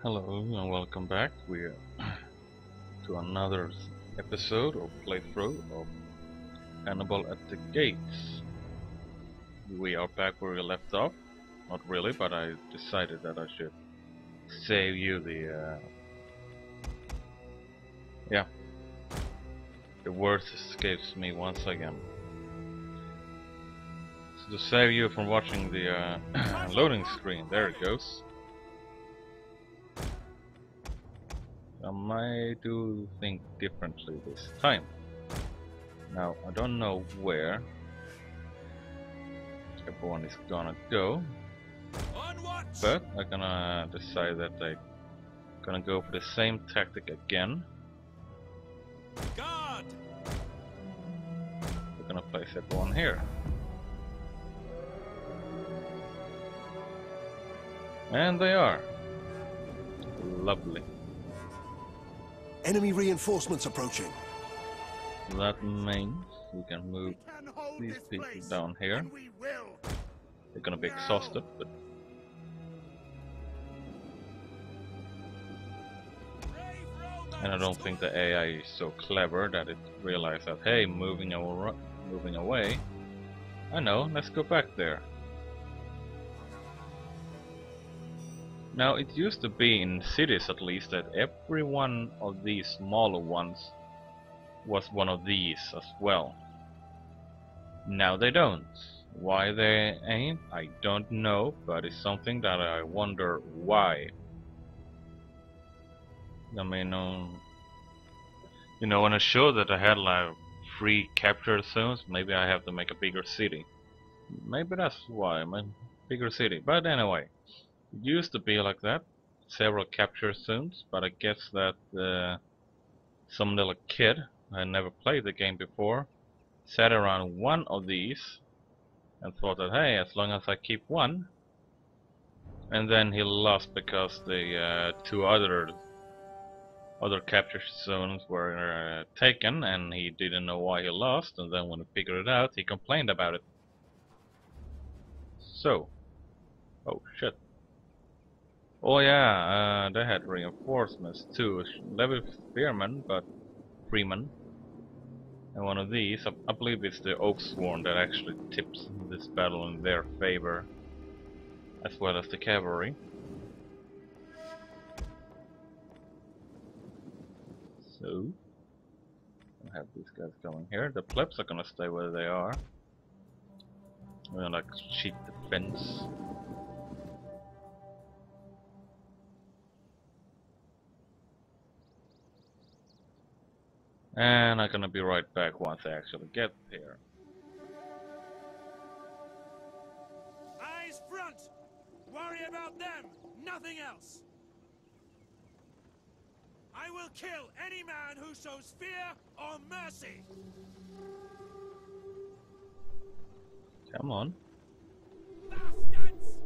Hello and welcome back. We're to another episode or playthrough of Hannibal at the Gates. We are back where we left off. Not really, but I decided that I should save you the uh, yeah. The words escapes me once again. So to save you from watching the uh, loading screen, there it goes. Um, I might do think differently this time. Now, I don't know where everyone is gonna go, but I'm gonna decide that I'm gonna go for the same tactic again. Guard! We're gonna place everyone here. And they are. Lovely. Enemy reinforcements approaching. That means we can move Can hold these this people place, down here. we will. They're gonna be exhausted, but and I don't think the AI is so clever that it realized that hey, moving moving away. I know. Let's go back there. Now it used to be in cities at least that every one of these smaller ones was one of these as well. Now they don't. Why they ain't, I don't know, but it's something that I wonder why. I mean, um, you know, when I show that I had like free capture zones, maybe I have to make a bigger city. Maybe that's why, I'm a bigger city. But anyway, used to be like that, several capture zones, but I guess that uh, some little kid I never played the game before sat around one of these and thought that hey, as long as I keep one, and then he lost because the uh, two other other capture zones were uh, taken and he didn't know why he lost and then when he figured it out he complained about it. So, oh shit. Oh yeah, uh, they had reinforcements too. Levi Spearman, but Freeman. And one of these, I, I believe it's the Oathsworn that actually tips this battle in their favor, as well as the cavalry. So, I have these guys going here. The plebs are gonna stay where they are. We're gonna like cheat the fence. And I'm gonna be right back once I actually get here. Eyes front! Worry about them, nothing else! I will kill any man who shows fear or mercy! Come on. Bastards!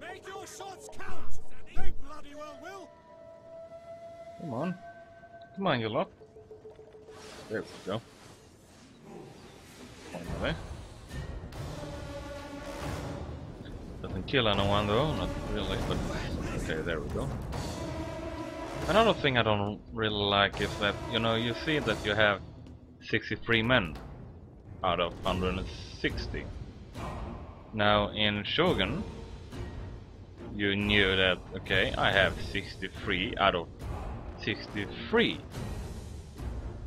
Make your shots count! They bloody well will! Come on. Come on, you lot. There we go. One there. Doesn't kill anyone though, not really, but okay, there we go. Another thing I don't really like is that, you know, you see that you have 63 men out of 160. Now in Shogun, you knew that, okay, I have 63 out of 63.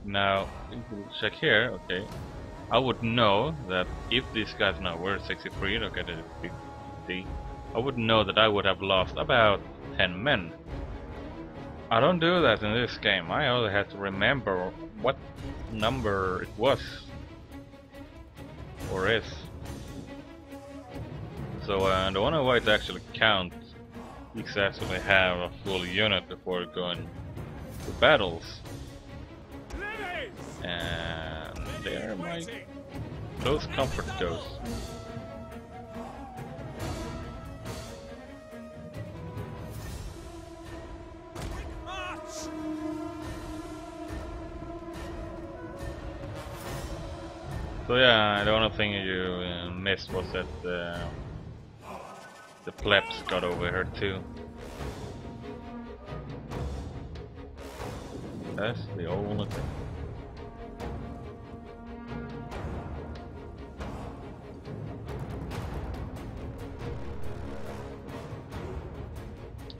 Now, check here, okay, I would know that if these guys now were 63, okay, the 50, I would know that I would have lost about 10 men. I don't do that in this game, I only have to remember what number it was. Or is. So uh, the only way to actually count is actually have a full unit before going to battles. And there my close comfort goes. So yeah, the only thing you uh, missed was that uh, the plebs got over here too. That's the only thing.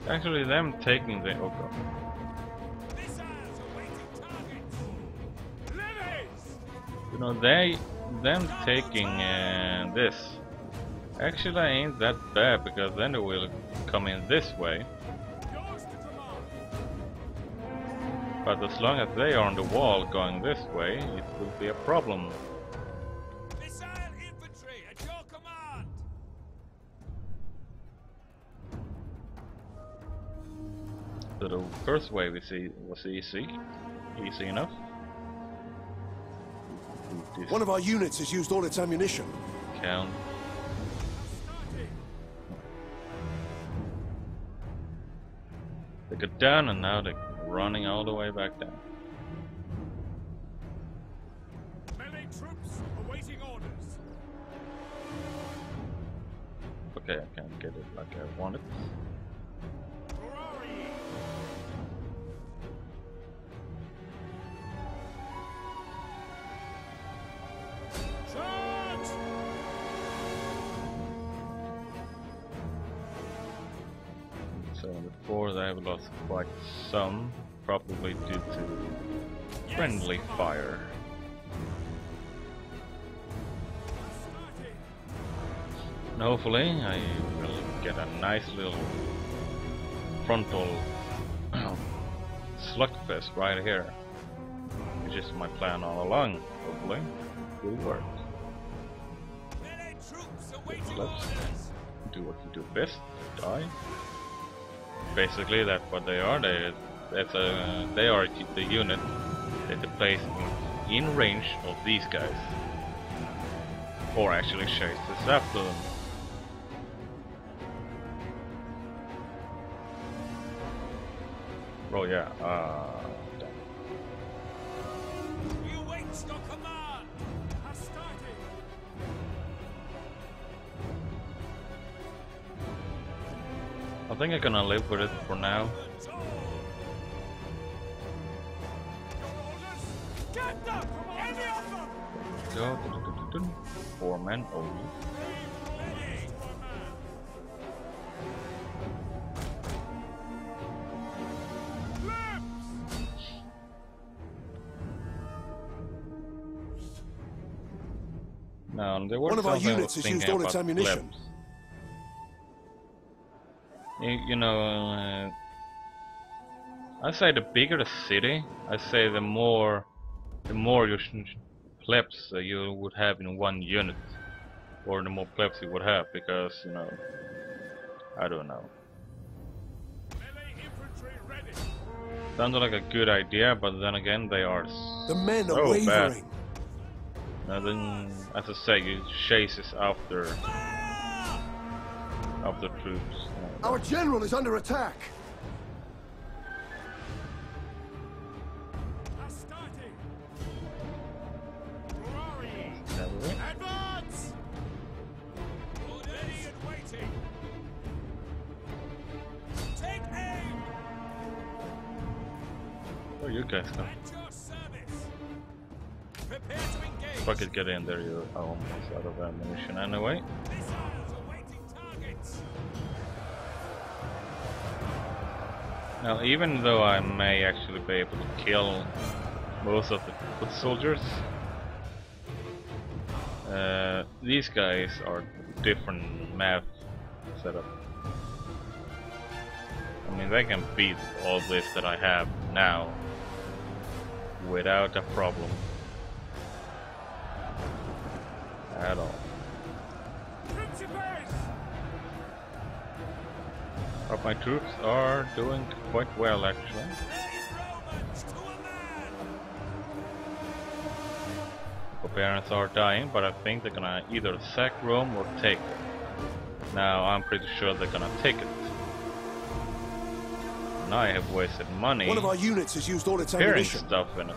Actually, them taking the oh god. Missiles awaiting targets. Levies! You know, they them taking uh, this actually ain't that bad because then they will come in this way. Yours to command. But as long as they are on the wall going this way, it will be a problem. The first wave we see was easy, easy enough. One of our units has used all its ammunition. count. Starting. They got down and now they're running all the way back down. Melee troops awaiting orders. Okay, I can't get it like I wanted. So on the fourth I have lost quite some, probably due to friendly fire. And hopefully I will get a nice little frontal slugfest right here. Which is my plan all along, hopefully. It Will work. Let's- Do what you do best, die. Basically that's what they are, they that's a they are the unit that they place in, in range of these guys. Or actually chases after them. Oh yeah, uh think I'm gonna live with it for now. Your orders. Get them! Any of them! Go four men only. Ready to a man. Lips! No, One of our units has used all its ammunition. You, you know, uh, I say the bigger the city, I say the more, the more you plebs uh, you would have in one unit, or the more plebs you would have, because you know, I don't know. Melee infantry ready. Sounds like a good idea, but then again, they are The men so are bad. wavering. Now then, as I say, you chases after after troops. Our general is under attack. Oh, you guys go? Could get in there, you're almost out of ammunition anyway. Now, even though I may actually be able to kill most of the foot soldiers, uh, these guys are different map setup. I mean, they can beat all this that I have now without a problem at all. But my troops are doing quite well, actually. There is Romans to a man! Barbarians are dying, but I think they're gonna either sack Rome or take it. Now, I'm pretty sure they're gonna take it. Now I have wasted money One of our units has used all its ammunition. stuff in it.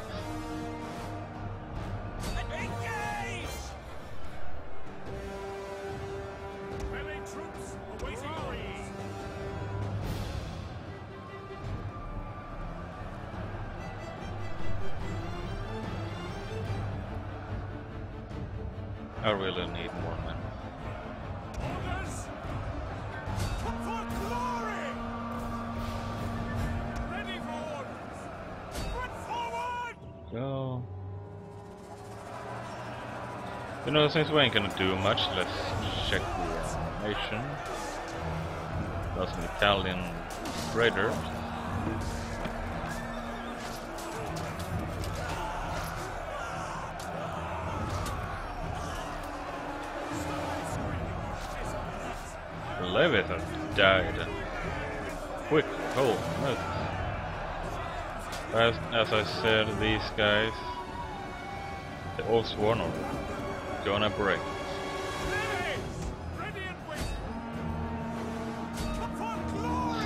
Since we ain't gonna do much, let's check the animation. Got an Italian raiders. Leviathan died. Quick, hold, move. As, as I said, these guys, the Oathsworn gonna break.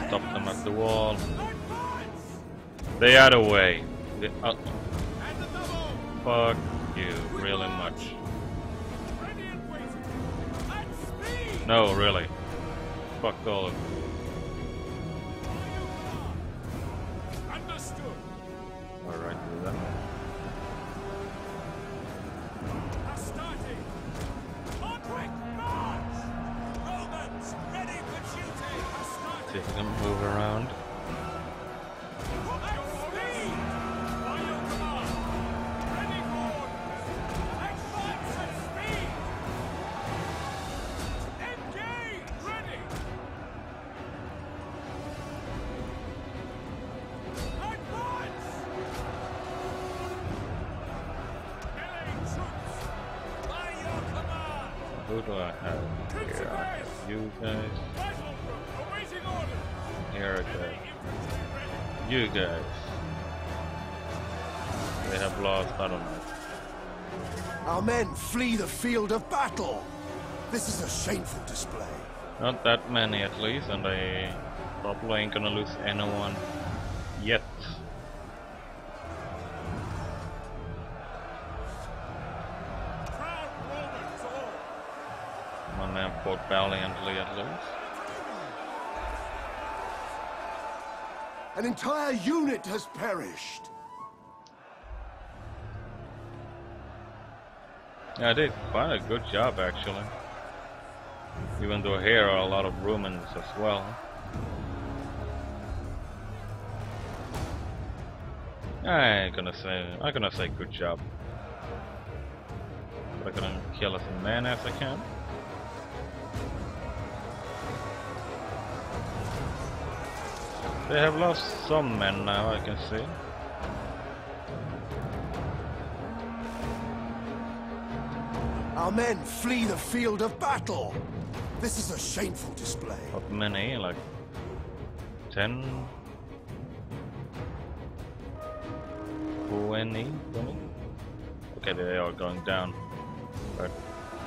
Stop them at the wall. They are the way. Uh, fuck you, really much. No, really. Fuck all of you. Who do I have here? I have you guys. Battle group awaiting orders! Here are Heavy the infantry ready! you guys. They have lost, I don't know. Our men flee the field of battle. This is a shameful display. Not that many at least, and I probably ain't gonna lose anyone yet. Fought valiantly at least. An entire unit has perished. Yeah, I did quite a good job actually. Even though here are a lot of Romans as well. I ain't gonna say I'm gonna say good job. But I'm gonna kill as many as I can. They have lost some men now, I can see. Our men flee the field of battle. This is a shameful display. Not many, like 10, 20, 20? Okay, they are going down. But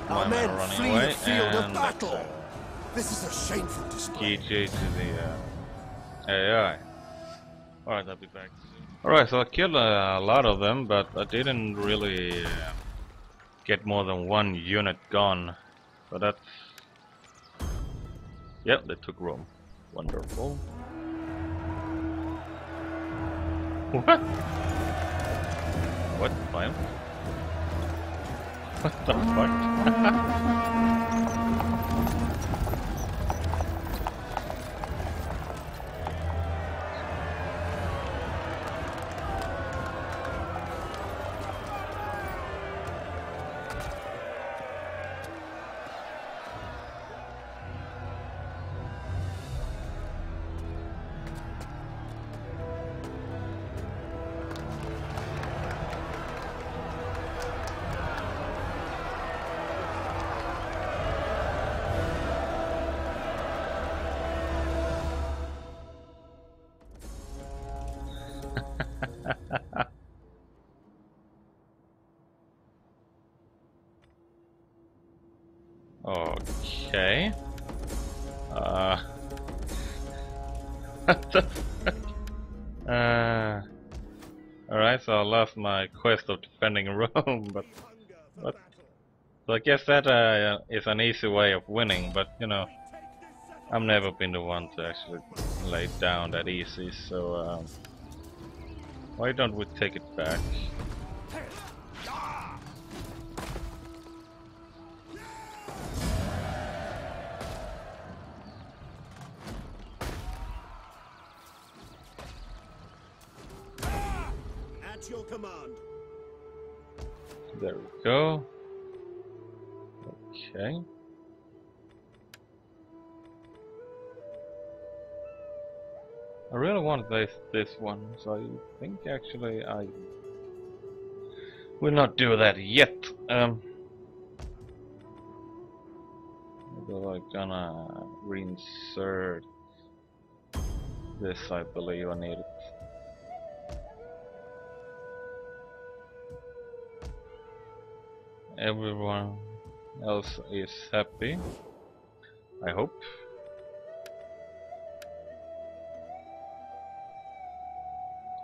Our men men are running flee away, the field of and battle. This is a shameful display. GG to the uh, AI. Alright, I'll be back. Alright, so I killed a, a lot of them, but I didn't really uh, get more than one unit gone. So that's... Yep, they took Rome. Wonderful. What? What? Fine. What the fuck? Okay. Uh. what the? Uh. Alright, so I lost my quest of defending Rome, but. but so I guess that uh, is an easy way of winning, but you know. I've never been the one to actually lay down that easy, so. Um, why don't we take it back? This one, so I think actually I will not do that yet. Um, maybe I'm gonna reinsert this. I believe I need it. Everyone else is happy. I hope.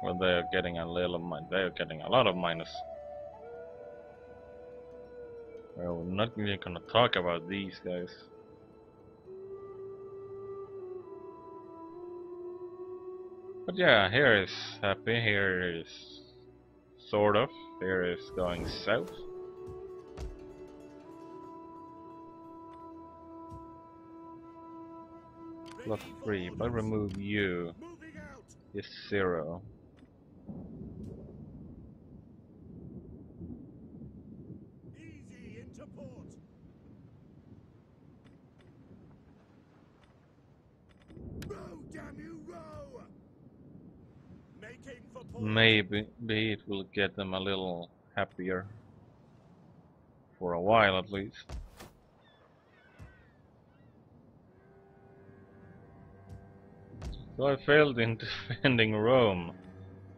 Well, they are getting a little They are getting a lot of minus. Well, we're not really gonna talk about these guys. But yeah, here is happy, here is sort of, here is going south. Block 3, but remove you is 0. Easy into port. Row, damn you, row! Making for port. Maybe maybe it will get them a little happier. For a while at least. So I failed in defending Rome.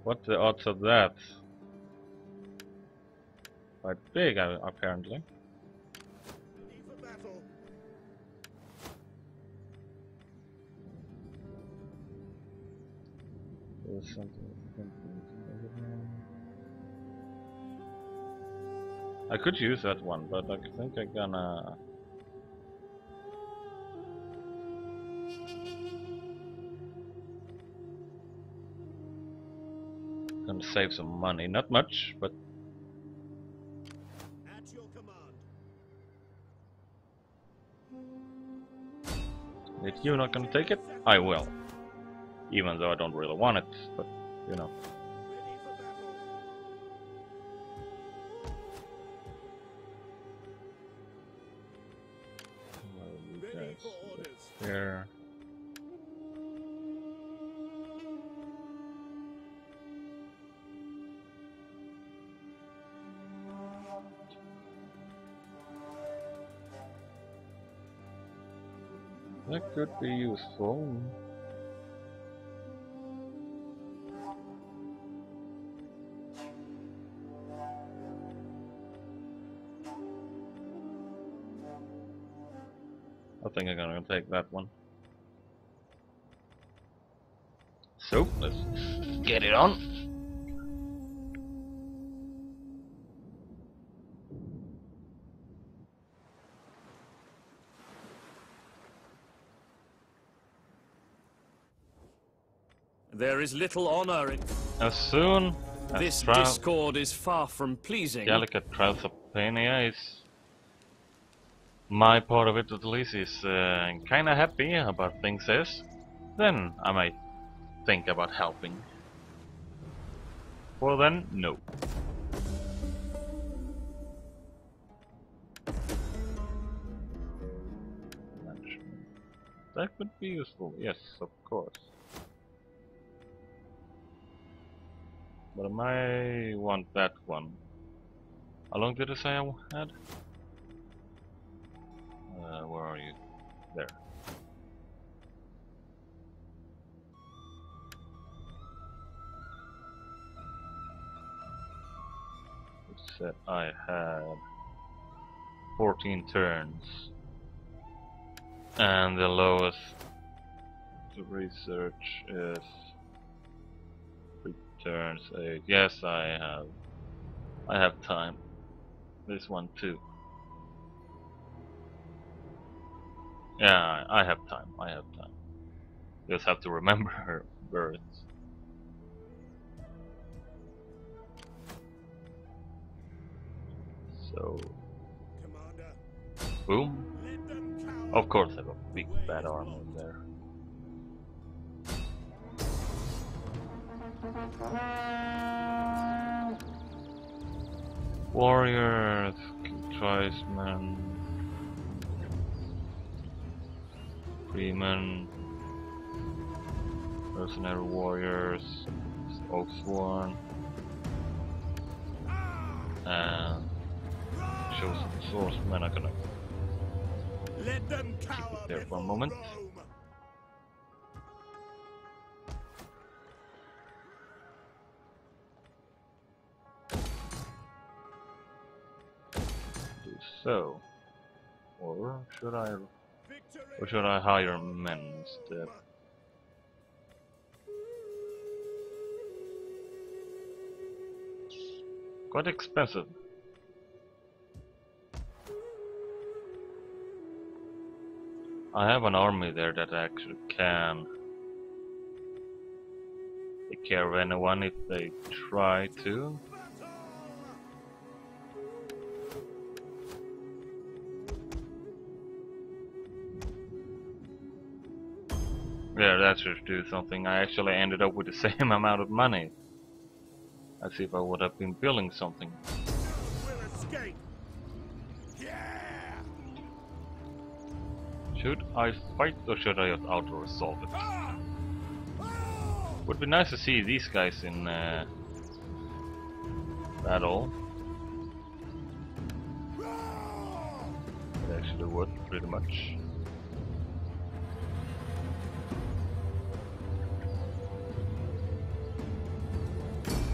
What the odds of that? Quite big uh, apparently. I could use that one, but I think I'm gonna save some money. Not much, but At your command. if you're not gonna take it, I will. Even though I don't really want it, but you know. Ready could be useful. I think I'm gonna take that one. So, let's get it on. There is little honor in As soon as this discord is far from pleasing. Gallica Transylvania is my part of it at least is uh, kinda happy about things is, then I might think about helping. Well then, no. That could be useful, yes, of course. But I might want that one. How long did I say I had? Uh, where are you? There. It said I had 14 turns. And the lowest research is turns. Uh, yes, I have. I have time. This one too. Yeah, I have time. I have time. Just have to remember her birth. So, Commander. boom. Let them cower. Of course, I have a big bad army in there. Warriors, tribesmen, freemen, mercenary warriors, Oathsworn, and chosen swordsmen are gonna Let them cower there for a moment. So. Or should I or should I hire men instead? Quite expensive. I have an army there that actually can take care of anyone if they try to. Should do something. I actually ended up with the same amount of money as if I would have been building something. We'll! Yeah! Should I fight or should I just auto-resolve it? Ah! Oh! Would be nice to see these guys in uh, battle. Ah! It actually would, pretty much.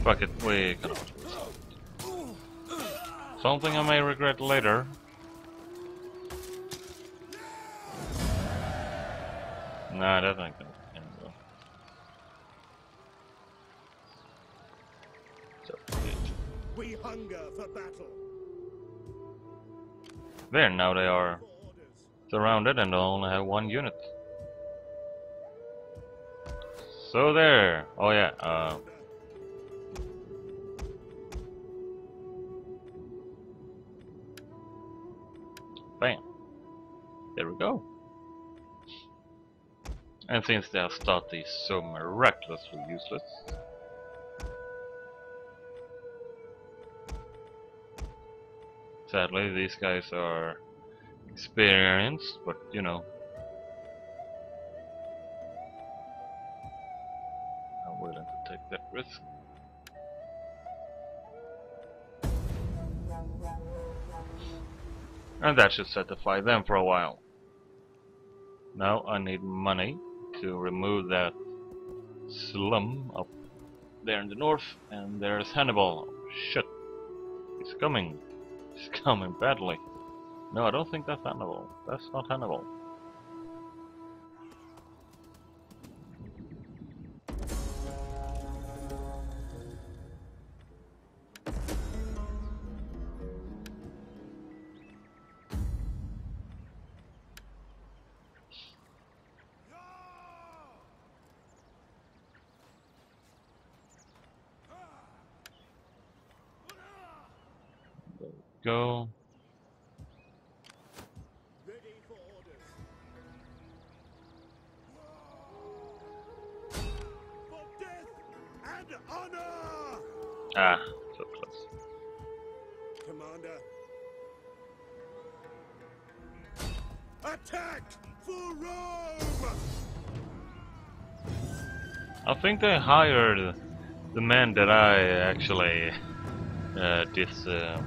Fuck it, we can auto-resolve. Something I may regret later. Nah, that ain't gonna handle. So, We hunger for battle. there, now they are surrounded and only have one unit. So there. Oh yeah. Uh, There we go. And since their start is so miraculously useless. Sadly, these guys are experienced, but you know. I'm willing to take that risk. And that should satisfy them for a while. Now I need money to remove that slum up there in the north, and there's Hannibal. Shit. He's coming. He's coming badly. No, I don't think that's Hannibal. That's not Hannibal. Go. Ready for orders. For death and honor! Ah, so close. Commander. Attack for Rome! I think they hired the man that I actually uh, dis uh,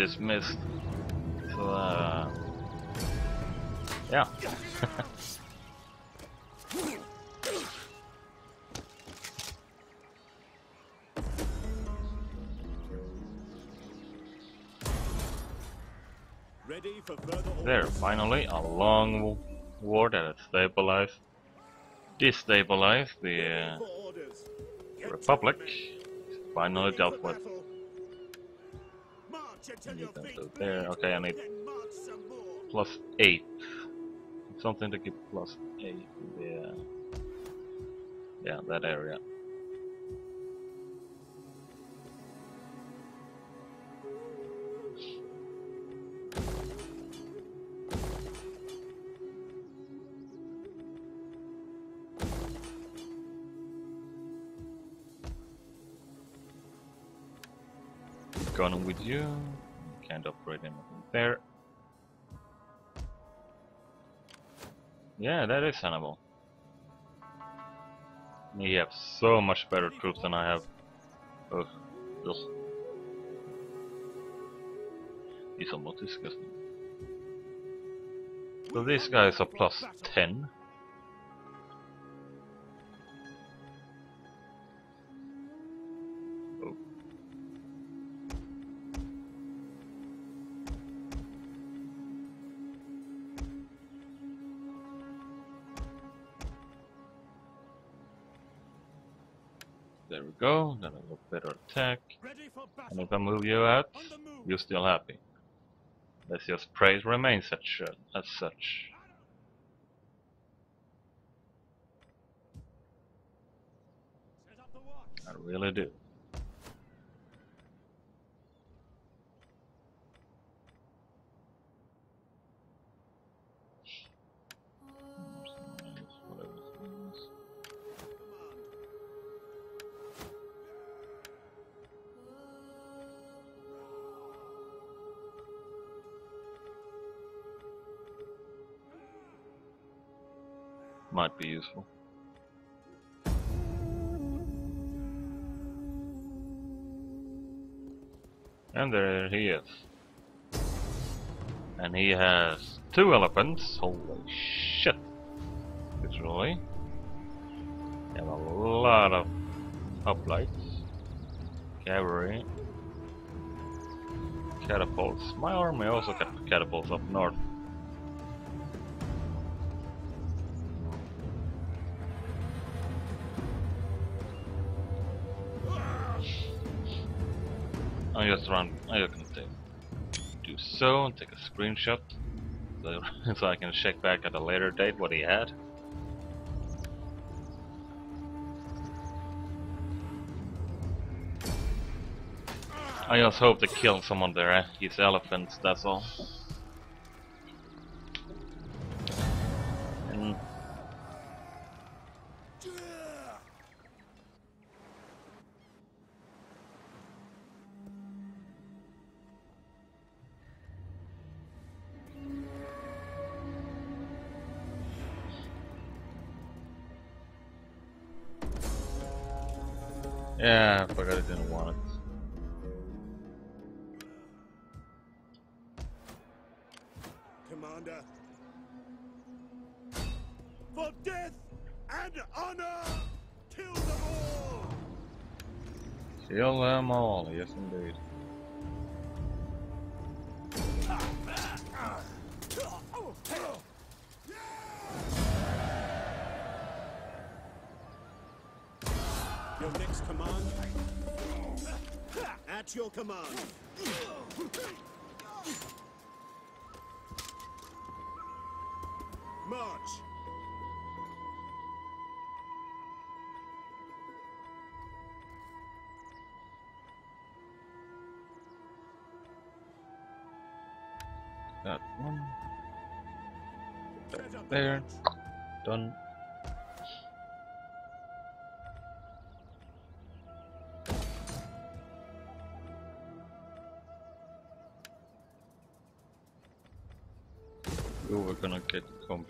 dismissed. So uh, yeah. Ready for further there, finally, a long war that has stabilized, destabilized the uh, For orders. Get Republic. to it, men. Finally dealt with. Battle. March until Need them there. Okay, I need then march some more. plus eight. Something to keep plus eight. Yeah. Yeah, that area. gun with you. Can't upgrade anything there. Yeah, that is Hannibal. You have so much better troops than I have. Ugh. Ugh. He's almost disgusting. So this guy is a plus 10. Attack. And if I move you out, On the move. you're still happy. Let's just pray it remains such uh, as such. Set up the watch. I really do. Be useful. And there he is. And he has two elephants. Holy shit. Literally. And a lot of hoplites. Cavalry. Catapults. My army also got catapults up north. Just run. I gonna take, do so and take a screenshot, so, so I can check back at a later date what he had. I just hope to kill someone there. eh? His elephants. That's all. Command. March. That one. Set up the There. Done.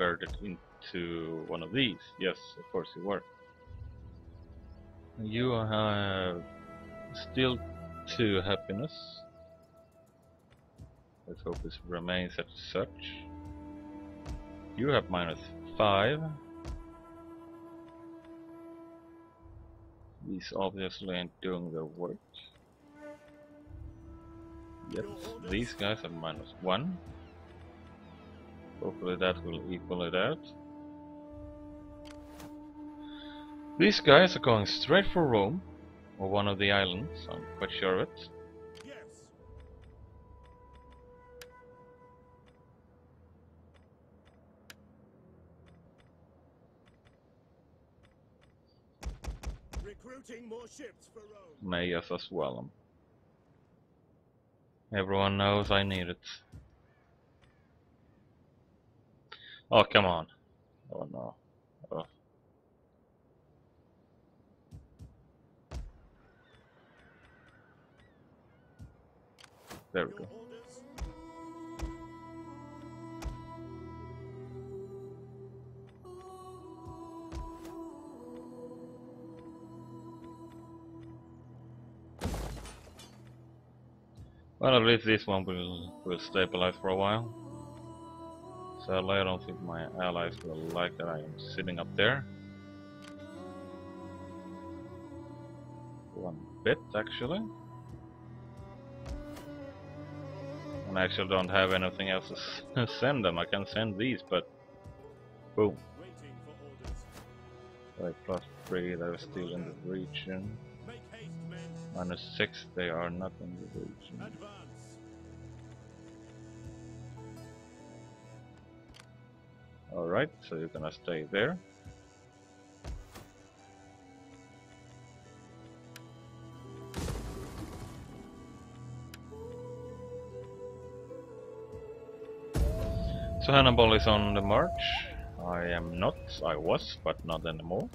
Into one of these. Yes, of course you were. You have still two happiness. Let's hope this remains as such. You have minus five. These obviously ain't doing their work. Yet these guys have minus one. Hopefully that will equal it out. These guys are going straight for Rome, or one of the islands, I'm quite sure of it. Yes. Recruiting more ships for Rome. May as well. Everyone knows I need it. Oh, come on. Oh no. Oh. There we go. Well, at least this one will, will stabilize for a while. Sadly, I don't think my allies will like that I am sitting up there. One bit, actually. And I actually don't have anything else to send them. I can send these, but... Boom. Right, plus 3, they're still in the region. Minus 6, they are not in the region. Alright, so you're gonna stay there. So Hannibal is on the march. I am not. I was, but not anymore.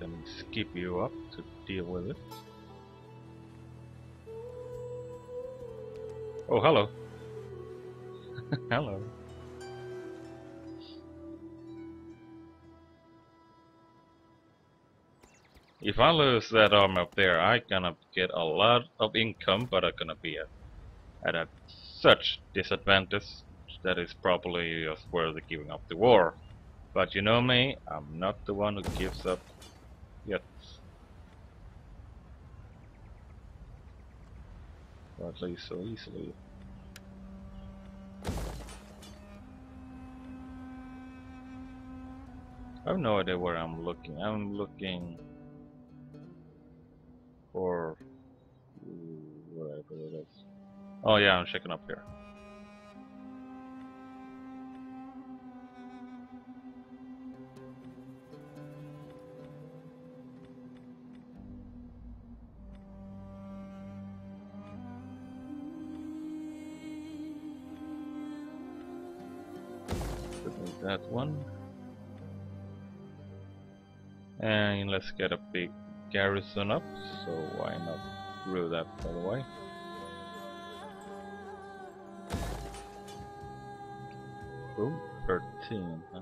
Then skip you up to deal with it. Oh, hello. hello. If I lose that arm up there, I gonna get a lot of income, but I'm gonna be at, at a such disadvantage that is probably just worth giving up the war. But you know me, I'm not the one who gives up yet. Least so easily. I have no idea where I'm looking. I'm looking for whatever it is. Oh yeah, I'm checking up here. That one. And let's get a big garrison up, so why not brew that by the way. Ooh, 13, huh?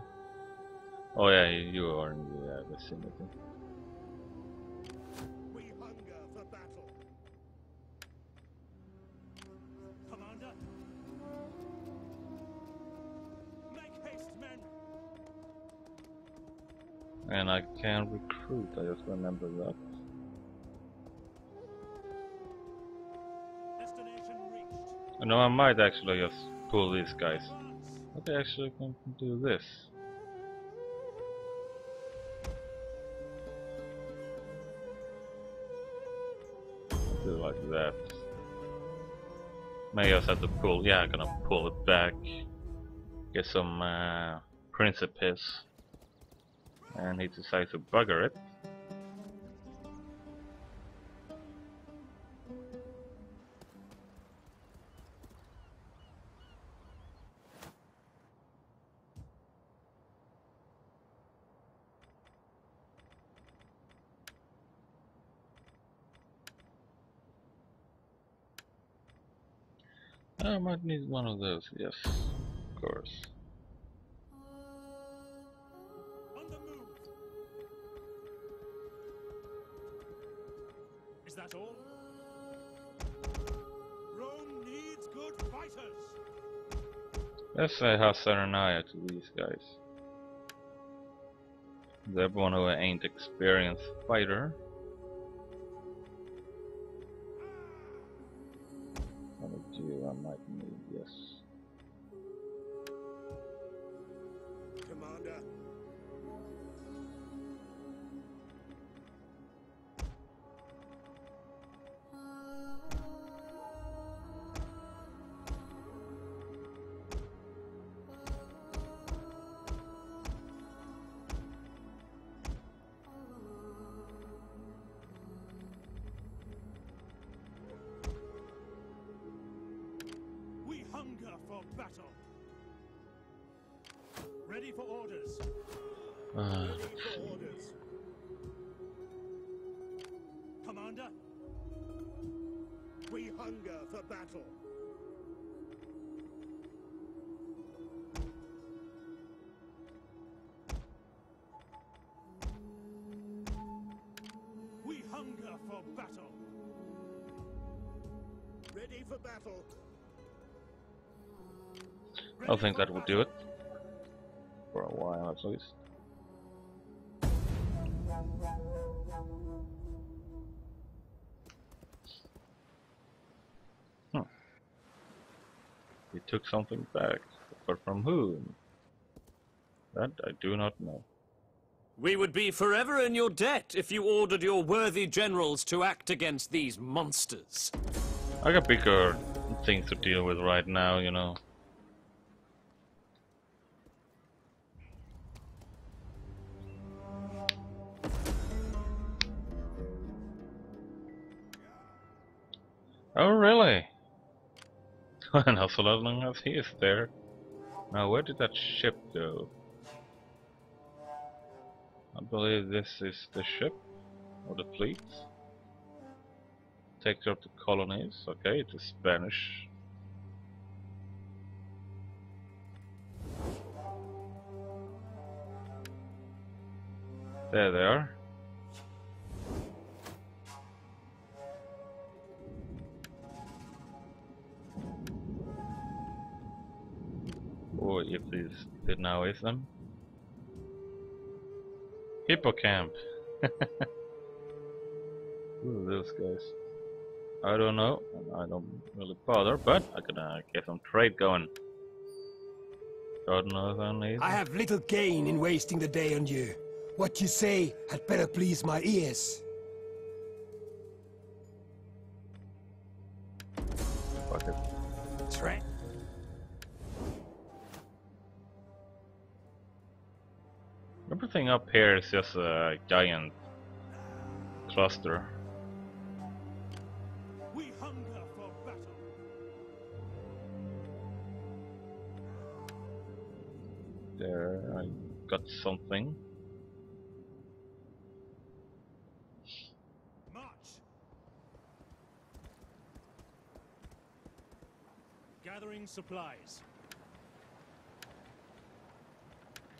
Oh yeah, you are in the uh, vicinity. Can recruit, I just remember that. Reached. No, I might actually just pull these guys. But they actually can do this. Do like that. May I just have to pull, yeah, I'm gonna pull it back. Get some uh, Principes. And he decides to bugger it. I might need one of those, yes, of course. Let's say Hassanaya to these guys. They're one who ain't experienced fighter. Of you I might need, yes. Ready for battle. I think that will do it. For a while at least. Hmm. He took something back, but from whom? That I do not know. We would be forever in your debt if you ordered your worthy generals to act against these monsters. I got bigger things to deal with right now, you know. Oh, really? now so long as he is there. Now, where did that ship go? I believe this is the ship, or the fleet. Care of the colonies. Okay, it's Spanish. There they are. Or if this it now is them. Hippocamp. Who are those guys? I don't know, I don't really bother, but I can uh, get some trade going. God knows I need. I have little gain in wasting the day on you. What you say had better please my ears. Fuck it. Tra- Everything up here is just a giant cluster. Got something. March. Gathering supplies.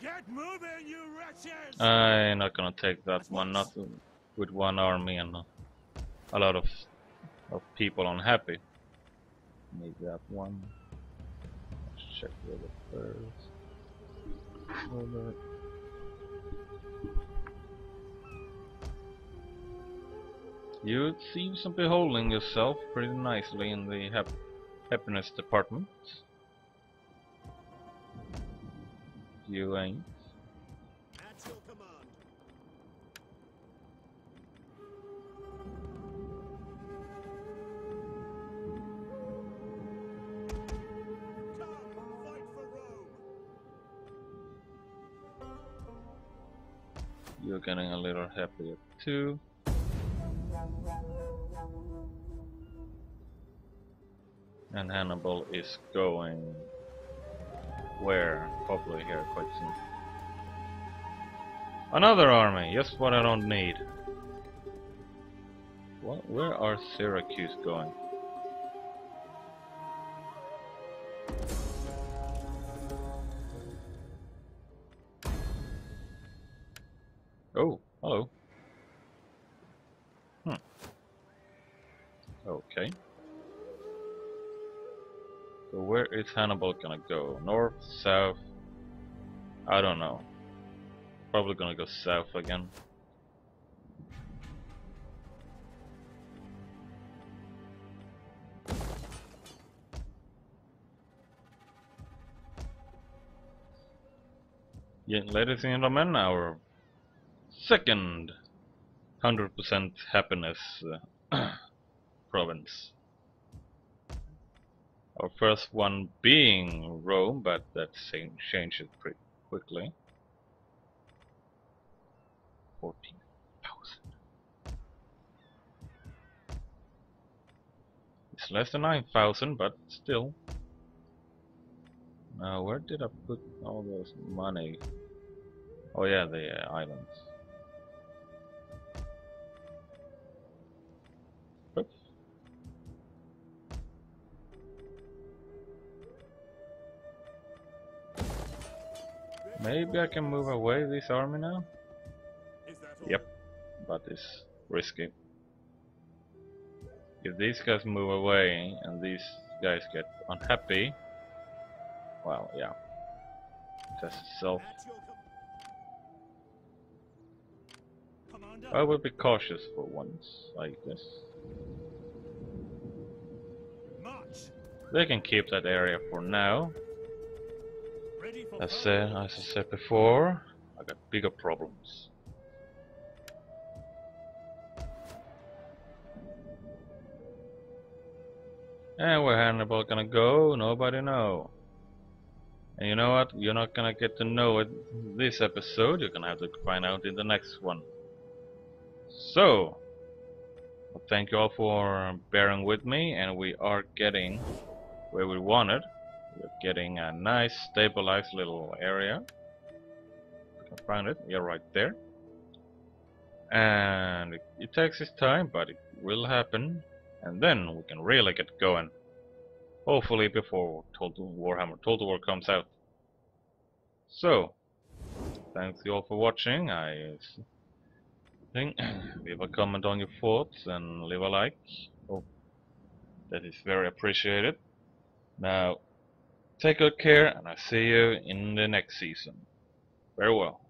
Get moving, you wretches! I'm not gonna take that one, not with one army and a lot of of people unhappy. Maybe that one. Let's check the other first. You seem to be holding yourself pretty nicely in the hap happiness department. You ain't. Getting a little happier too. And Hannibal is going where? Probably here quite soon. Another army, just what I don't need. What, where are Syracuse going? Oh, hello. Hmm. Okay. So where is Hannibal gonna go? North, south? I don't know. Probably gonna go south again. Yeah, ladies and gentlemen, our second 100% happiness uh, province. Our first one being Rome, but that same changed pretty quickly. 14,000. It's less than 9,000, but still. Now, where did I put all those money? Oh yeah, the uh, islands. Maybe I can move away this army now? Is that all? Yep. But it's risky. If these guys move away and these guys get unhappy, well, yeah. Test itself. At your com- Commander. I will be cautious for once, I guess. They can keep that area for now. As, as I said before, I got bigger problems. And where Hannibal gonna go, nobody know. And you know what? You're not gonna get to know it this episode, you're gonna have to find out in the next one. So, well, thank you all for bearing with me, and we are getting where we wanted. We're getting a nice stabilized little area. Can find it, yeah, right there. And it, it takes its time, but it will happen. And then we can really get going. Hopefully before Total Warhammer Total War comes out. So, thanks you all for watching. I think leave a comment on your thoughts and leave a like. Oh, that is very appreciated. Now, take good care, and I see you in the next season. Farewell.